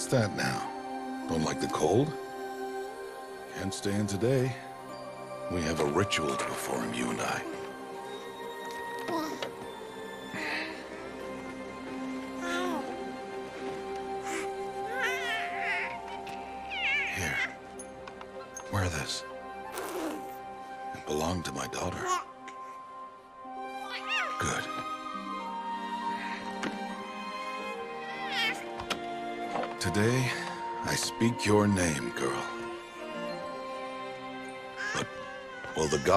What's that now? Don't like the cold? Can't stand today. We have a ritual to perform, you and I.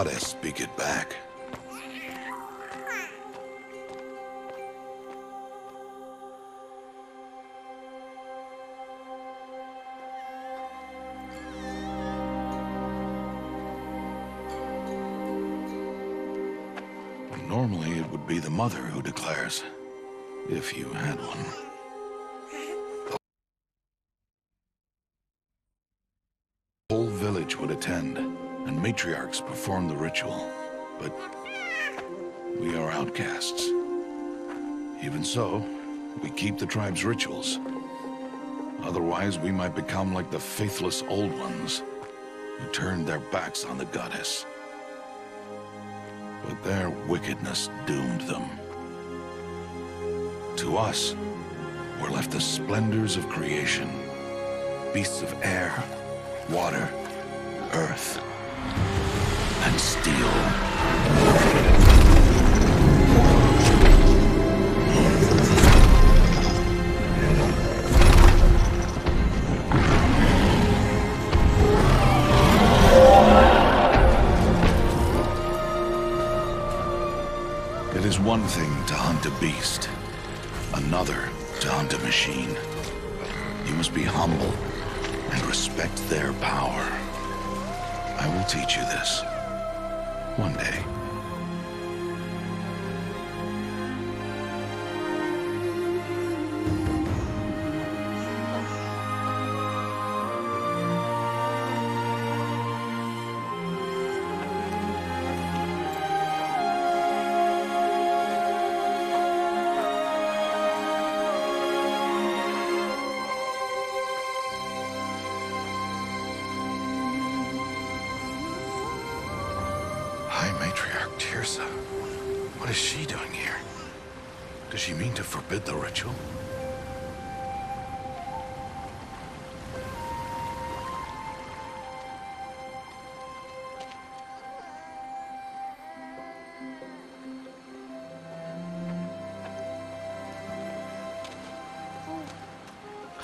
goddess speak it back? Normally, it would be the mother who declares, if you had one. The whole village would attend, and matriarchs perform the ritual. But we are outcasts. Even so, we keep the tribe's rituals. Otherwise, we might become like the faithless Old Ones, who turned their backs on the goddess. But their wickedness doomed them. To us, were left the splendors of creation. Beasts of air, water, earth, and steel. It is one thing to hunt a beast, another to hunt a machine. You must be humble and respect their power. I will teach you this. One day.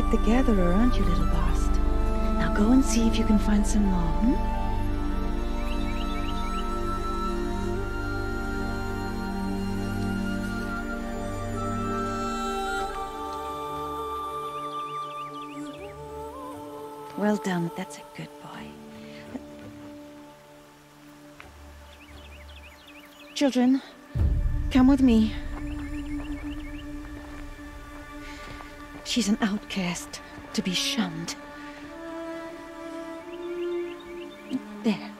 Quite the gatherer, aren't you, little Bast? Now go and see if you can find some more, hmm? Well done, that's a good boy. Children, come with me. She's an outcast, to be shunned. There.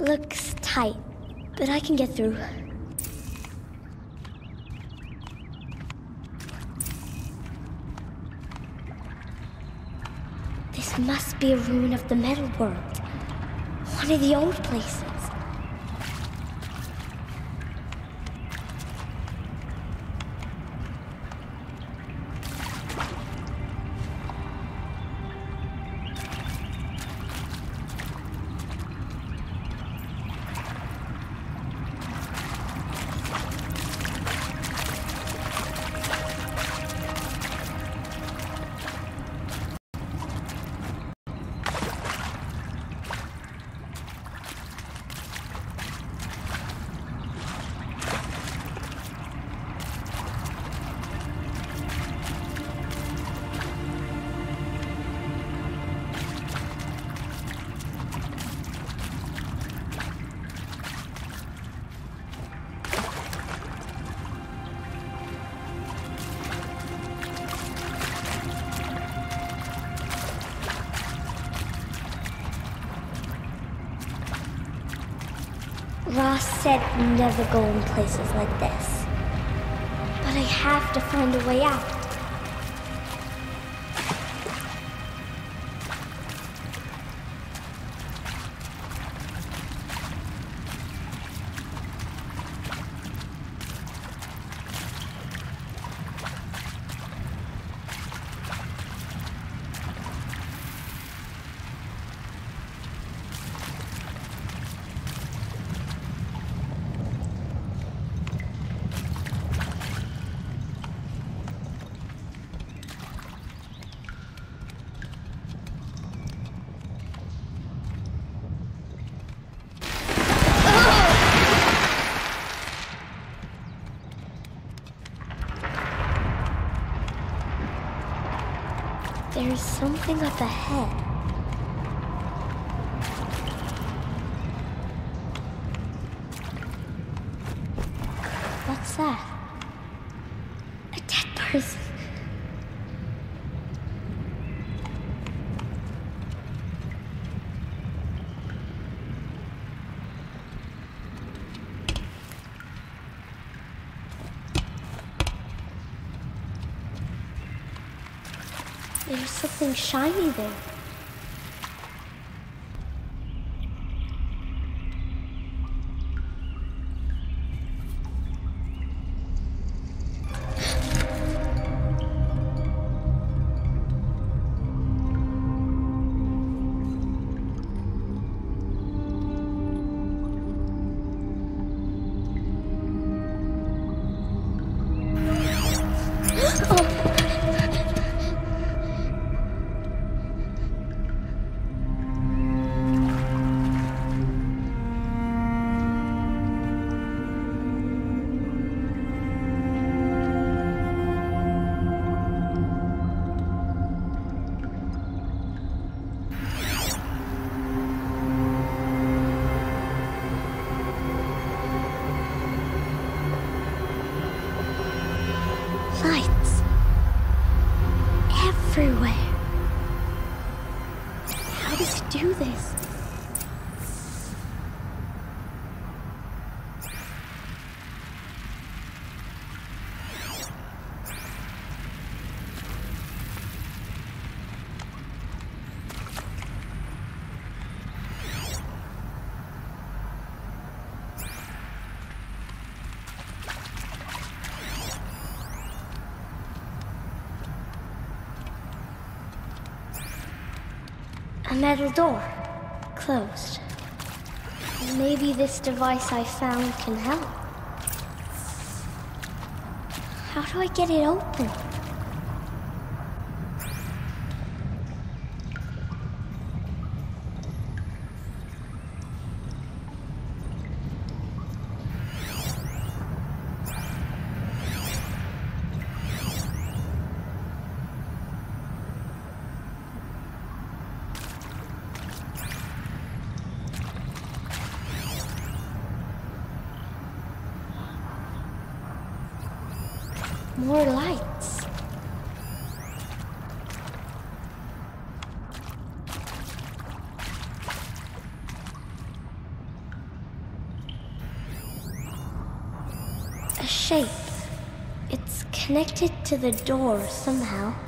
Looks tight, but I can get through. This must be a ruin of the metal world. One of the old places. Never go in places like this. But I have to find a way out. There's something up ahead. What's that? A dead person. There's something shiny there. Metal door. Closed. Maybe this device I found can help. How do I get it open? More lights. A shape. It's connected to the door somehow.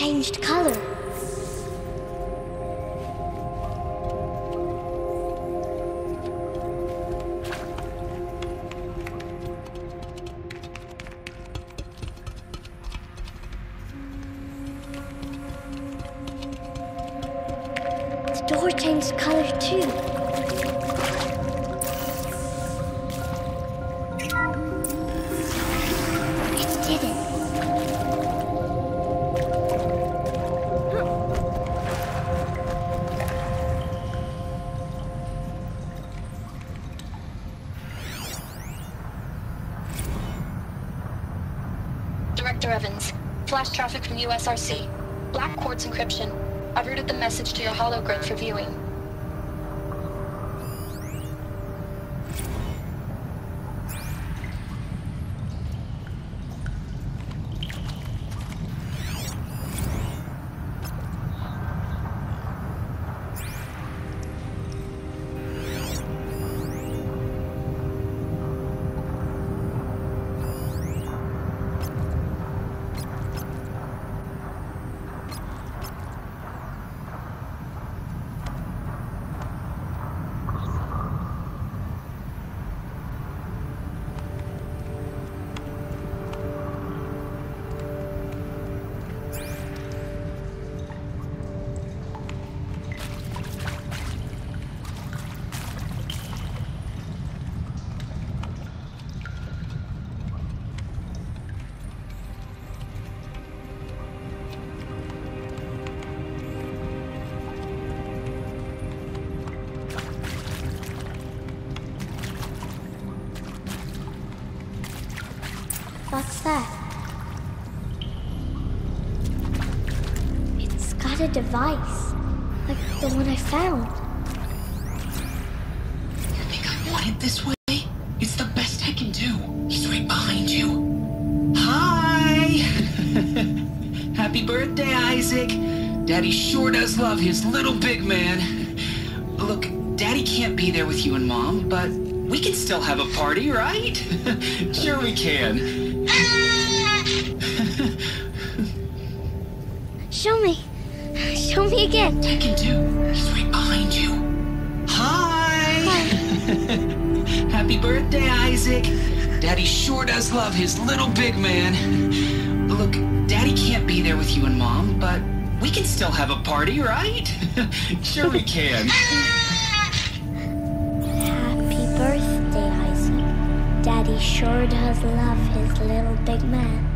Changed color. Traffic from USRC. Black quartz encryption. I've routed the message to your hologrid for viewing. Device, like the one I found. You think I want it this way? It's the best I can do. He's right behind you. Hi! Happy birthday, Isaac. Daddy sure does love his little big man. Look, Daddy can't be there with you and Mom, but we can still have a party, right? sure we can. Does love his little big man. Look, Daddy can't be there with you and Mom, but we can still have a party, right? sure we can. Happy birthday, Isaac. Daddy sure does love his little big man.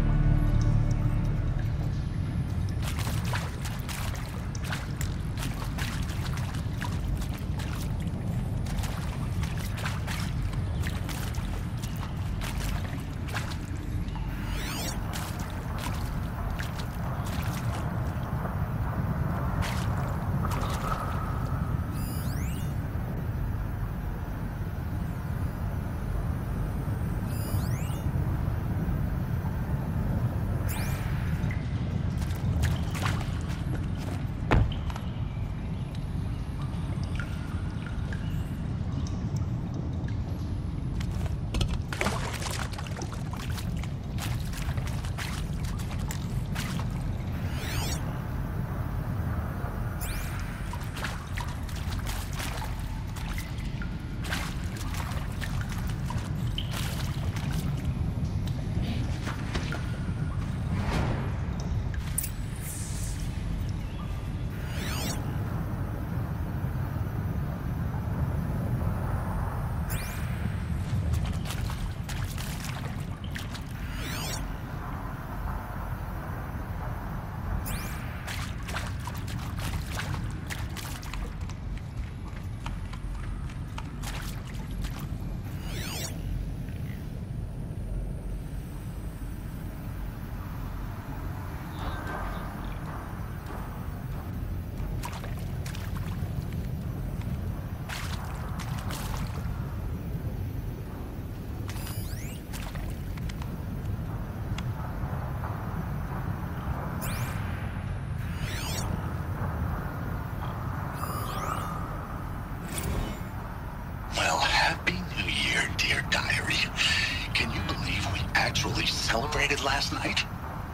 Celebrated last night?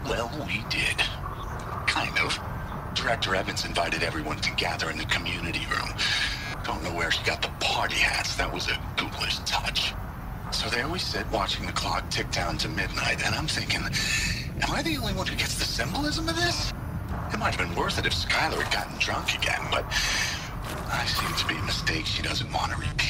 Well, we did. Kind of. Director Evans invited everyone to gather in the community room. Don't know where she got the party hats. That was a ghoulish touch. So there we sit watching the clock tick down to midnight, and I'm thinking, am I the only one who gets the symbolism of this? It might have been worth it if Skylar had gotten drunk again, but I seem to be a mistake she doesn't want to repeat.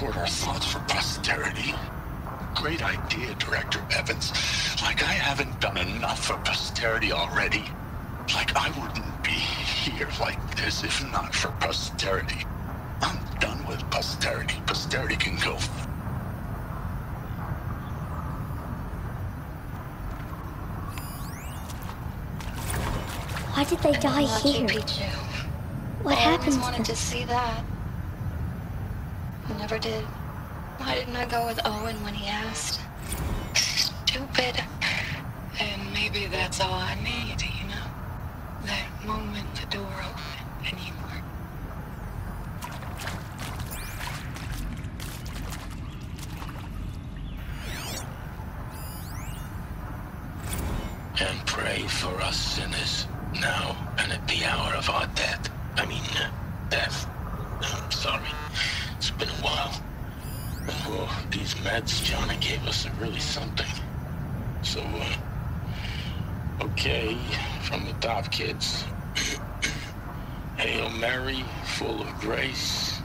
Record our thoughts for posterity. Great idea, Director Evans. Like I haven't done enough for posterity already. Like I wouldn't be here like this if not for posterity. I'm done with posterity. Posterity can go. Why did they die here? What I happened always to wanted to see that. Never did. Why didn't I go with Owen when he asked? Stupid. And maybe that's all I need, you know? That moment the door opened and you were. And pray for us sinners, now and at the hour of our death. I mean, uh, death. I'm sorry. It's been a while. And well, meds Johnny gave us are really something. So, uh, okay, from the top, kids. Hail Mary, full of grace.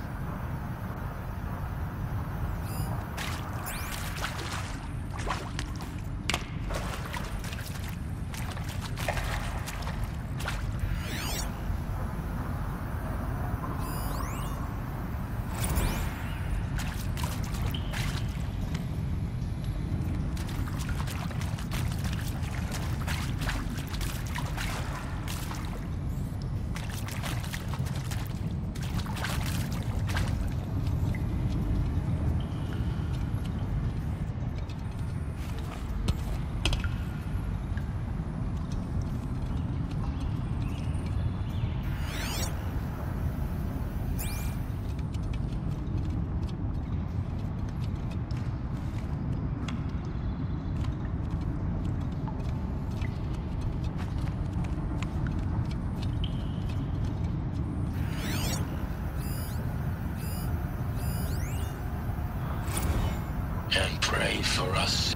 And pray for us.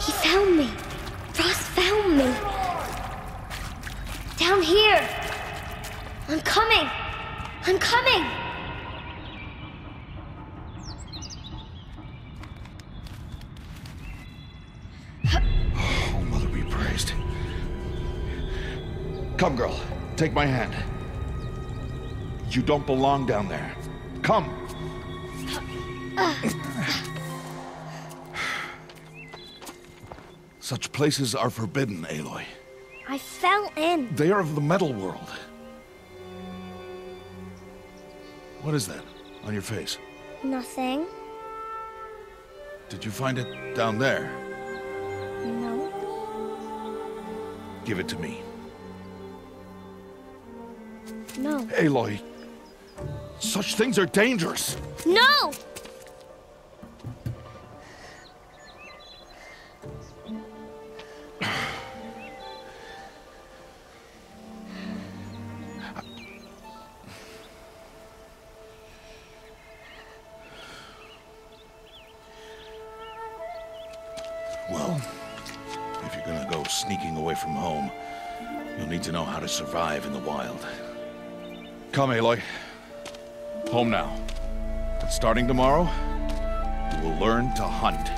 He found me. Rost found me. Down here. I'm coming. I'm coming. Oh, Mother be praised. Come, girl. Take my hand. You don't belong down there. Come. Such places are forbidden, Aloy. I fell in. They are of the metal world. What is that on your face? Nothing. Did you find it down there? No. Give it to me. No. Aloy, such things are dangerous. No! Come, Aloy. Home now. And starting tomorrow, you will learn to hunt.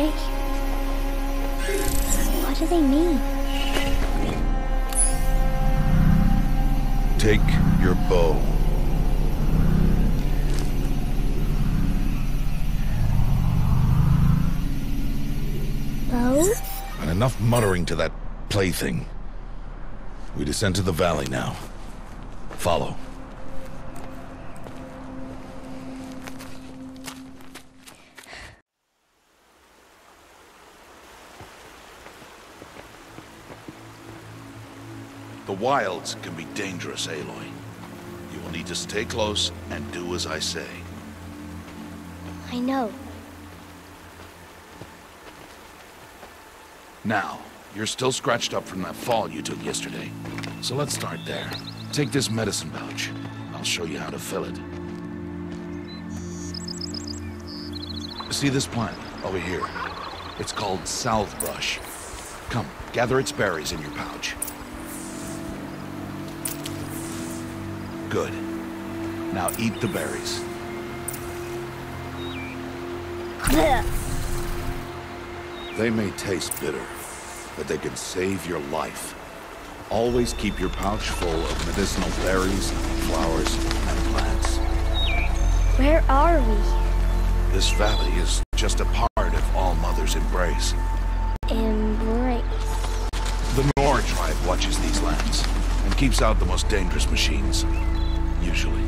Shapes. What do they mean? Take your bow. Bow? And enough muttering to that plaything. We descend to the valley now. Follow. Wilds can be dangerous, Aloy. You will need to stay close and do as I say. I know. Now, you're still scratched up from that fall you took yesterday. So let's start there. Take this medicine pouch. I'll show you how to fill it. See this plant over here? It's called salve brush. Come, gather its berries in your pouch. Good. Now eat the berries. They may taste bitter, but they can save your life. Always keep your pouch full of medicinal berries, flowers, and plants. Where are we? This valley is just a part of All Mother's embrace. Embrace. The Nora tribe watches these lands and keeps out the most dangerous machines. Usually.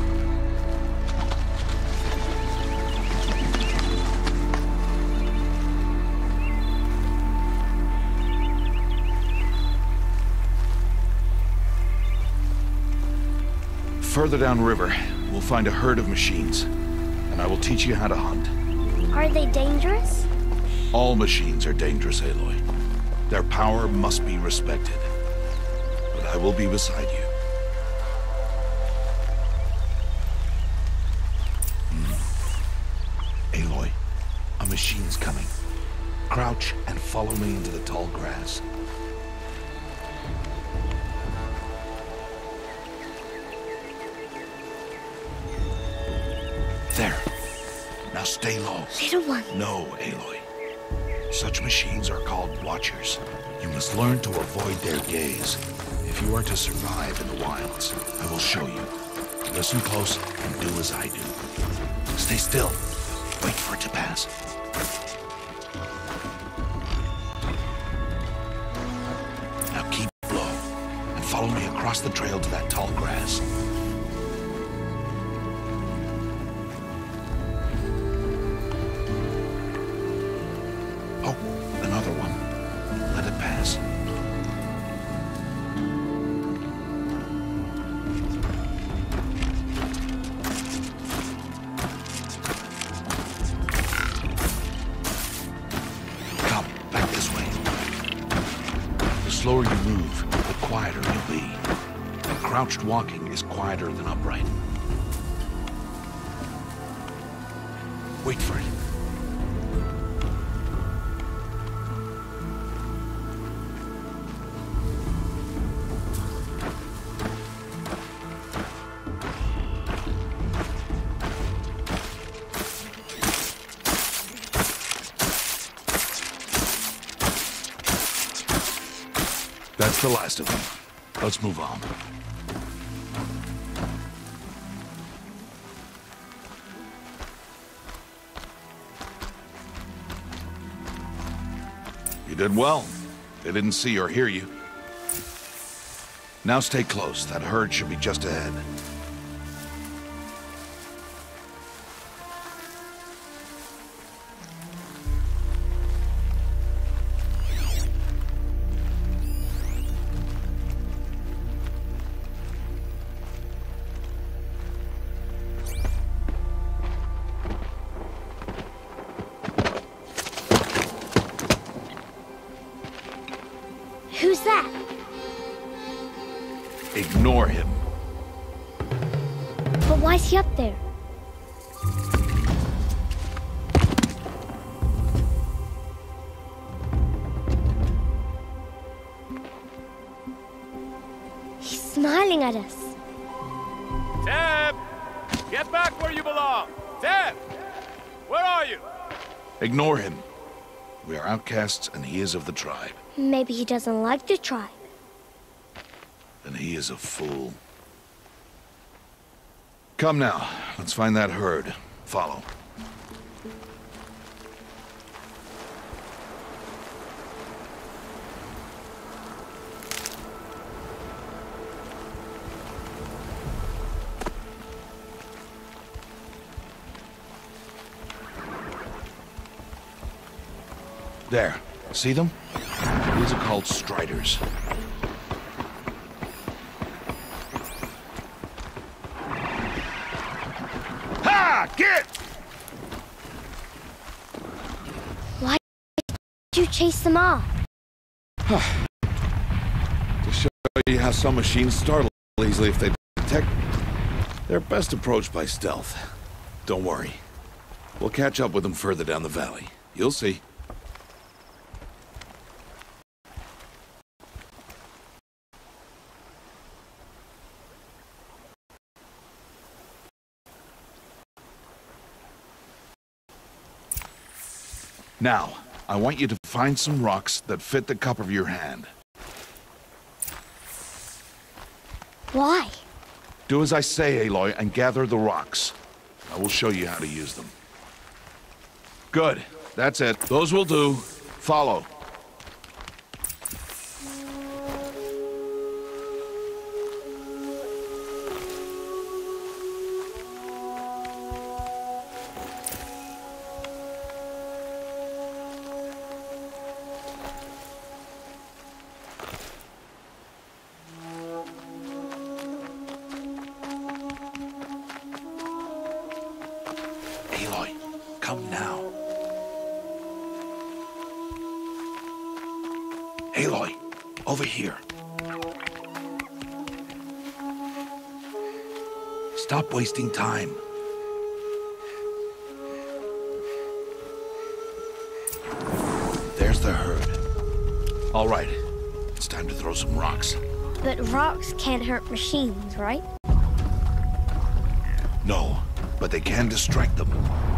Further downriver, we'll find a herd of machines, and I will teach you how to hunt. Are they dangerous? All machines are dangerous, Aloy. Their power must be respected. But I will be beside you. Follow me into the tall grass. There. Now stay low. Little one. No, Aloy. Such machines are called Watchers. You must learn to avoid their gaze. If you are to survive in the wilds, I will show you. Listen close and do as I do. Stay still. Wait for it to pass. Across the trail to that tall grass. Crouched walking is quieter than upright. Wait for it. That's the last of them. Let's move on. Did well. They didn't see or hear you. Now stay close. That herd should be just ahead. And he is of the tribe. Maybe he doesn't like the tribe. Then he is a fool. Come now, let's find that herd. Follow. There. See them? These are called striders. Ha! Get! Why did you chase them off? To show you how some machines startle easily if they detect... They're best approached by stealth. Don't worry. We'll catch up with them further down the valley. You'll see. Now, I want you to find some rocks that fit the cup of your hand. Why? Do as I say, Aloy, and gather the rocks. I will show you how to use them. Good. That's it. Those will do. Follow. Come now. Aloy, over here. Stop wasting time. There's the herd. All right, it's time to throw some rocks. But rocks can't hurt machines, right? No, but they can distract them,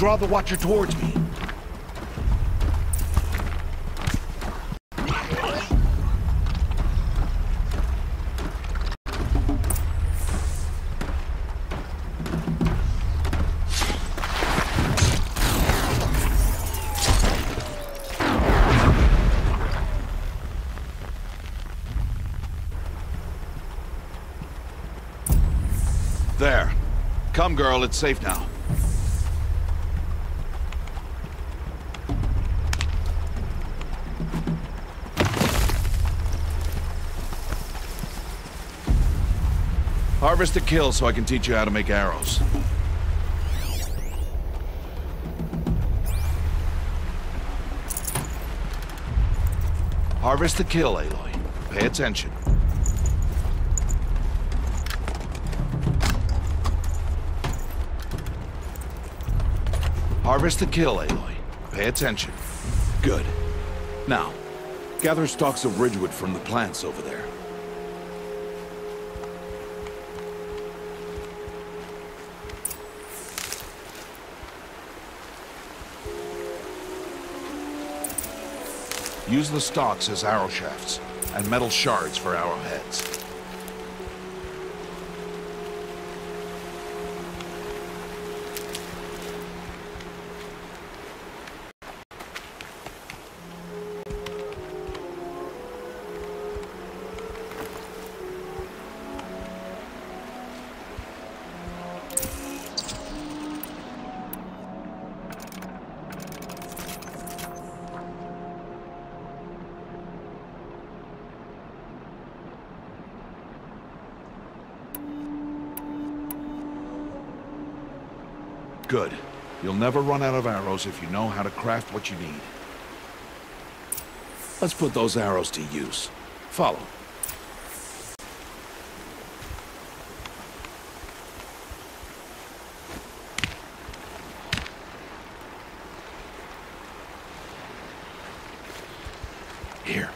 draw the Watcher towards me. There. Come, girl, it's safe now. Harvest a kill so I can teach you how to make arrows. Harvest the kill, Aloy. Pay attention. Harvest the kill, Aloy. Pay attention. Good. Now, gather stalks of ridgewood from the plants over there. Use the stalks as arrow shafts, and metal shards for arrowheads. Never run out of arrows if you know how to craft what you need. Let's put those arrows to use. Follow. Here,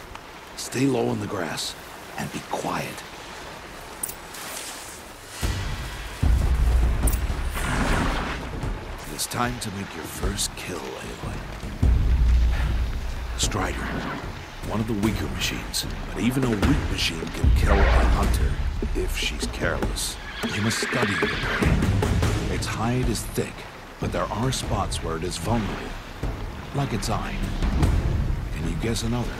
Stay low on the grass and be quiet. It is time to make your first kill, Aloy. Strider. One of the weaker machines, but even a weak machine can kill a hunter if she's careless. You must study the prey. Its hide is thick, but there are spots where it is vulnerable, like its eye. Can you guess another?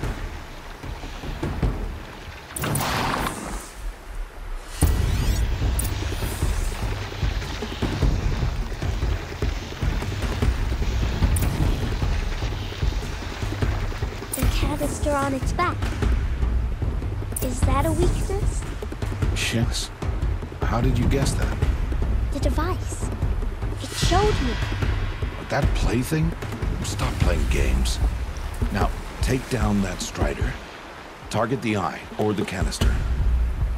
Plaything? Stop playing games. Now, take down that Strider. Target the eye or the canister.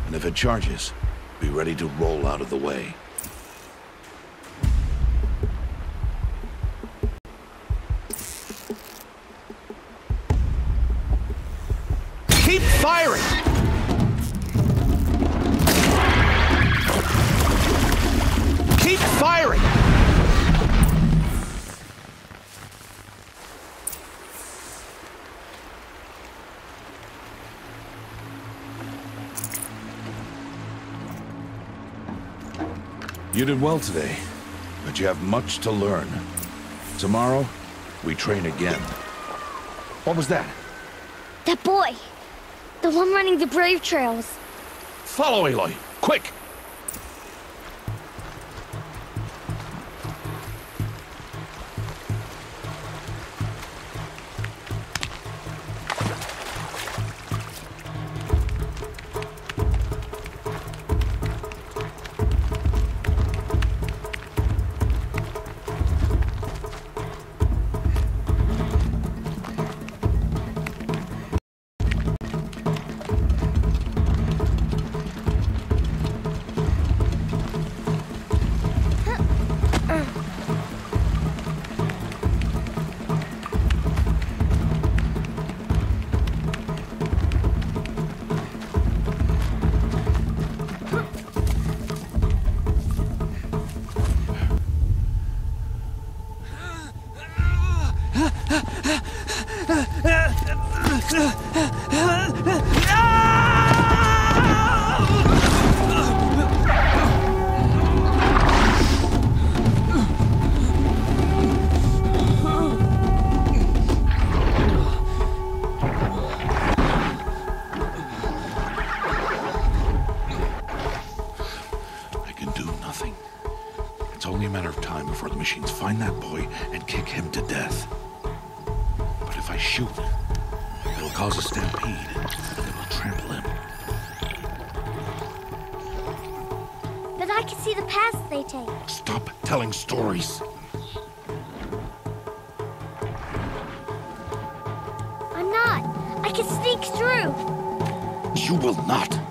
And if it charges, be ready to roll out of the way. You did well today, but you have much to learn. Tomorrow, we train again. What was that? That boy. The one running the brave trails. Follow Aloy, quick! Paths they take. Stop telling stories. I'm not. I can sneak through. You will not.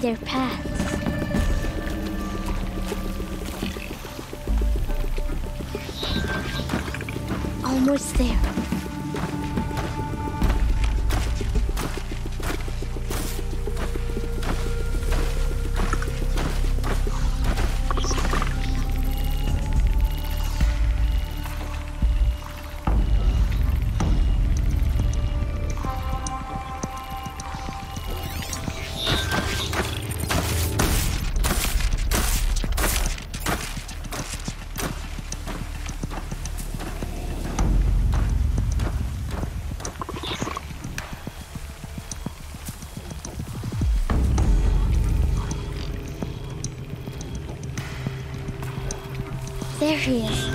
Their paths. Almost there. There he is.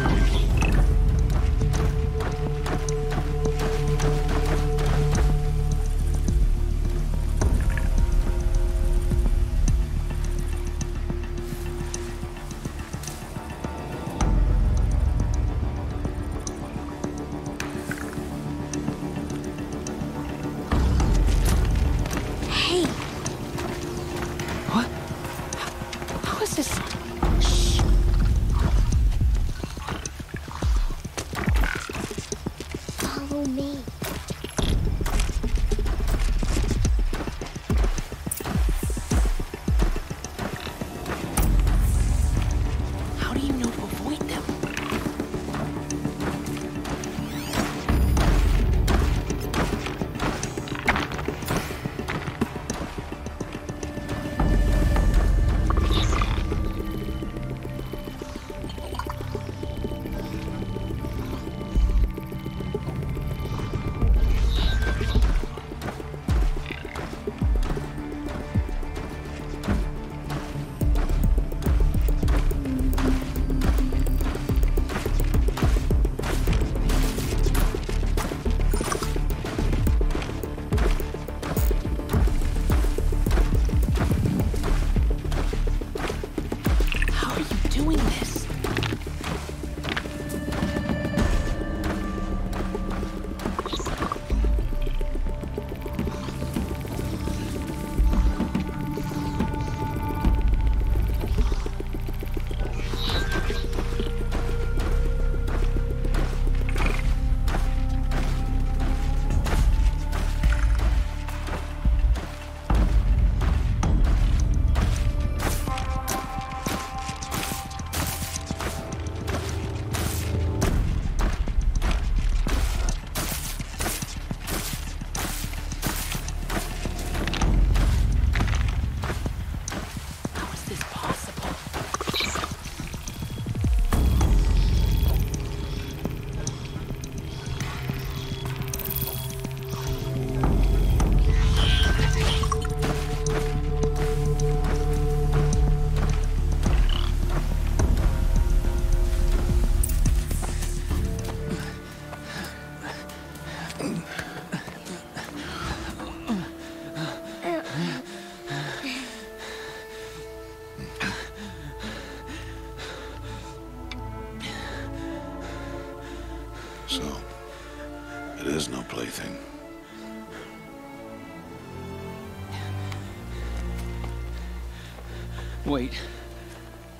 Wait.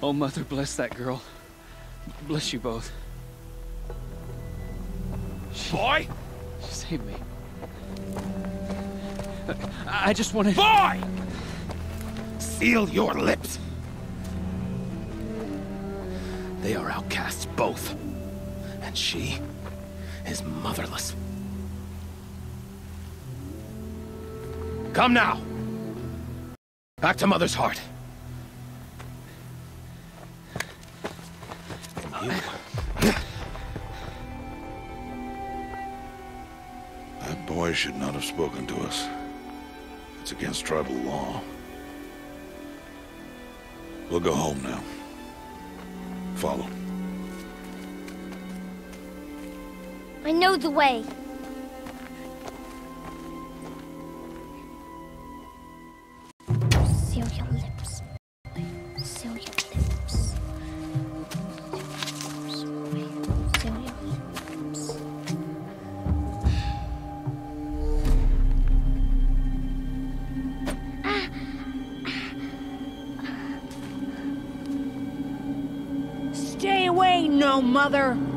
Oh, Mother, bless that girl. Bless you both. Boy! She saved me. I, I just wanted. Boy! Seal your lips. They are outcasts, both. And she is motherless. Come now. Back to Mother's heart. Should not have spoken to us. It's against tribal law. We'll go home now. Follow. I know the way. Mother.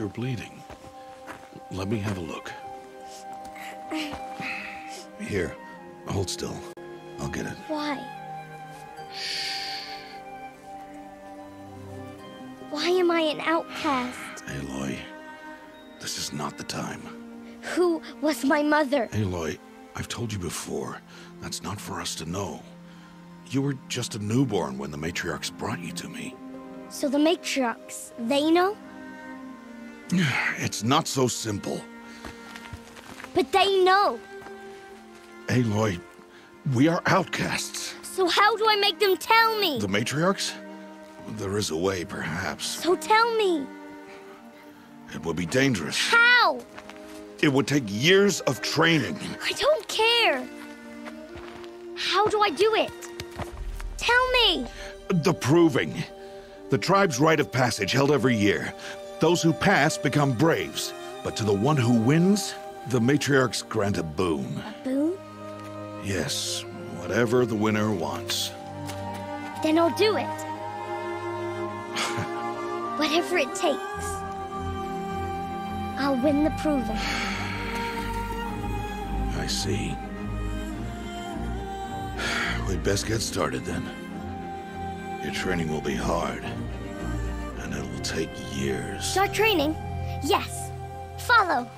You're bleeding. Let me have a look. Here, hold still. I'll get it. Why? Why am I an outcast? Aloy, this is not the time. Who was my mother? Aloy, I've told you before, that's not for us to know. You were just a newborn when the matriarchs brought you to me. So the matriarchs, they know? It's not so simple. But they know. Aloy, we are outcasts. So how do I make them tell me? The matriarchs? There is a way, perhaps. So tell me. It would be dangerous. How? It would take years of training. I don't care. How do I do it? Tell me. The proving. The tribe's rite of passage held every year. Those who pass become braves. But to the one who wins, the matriarchs grant a boon. A boon? Yes, whatever the winner wants. Then I'll do it. Whatever it takes. I'll win the proving. I see. We'd best get started then. Your training will be hard, and it will take years. Start training? Yes. Follow.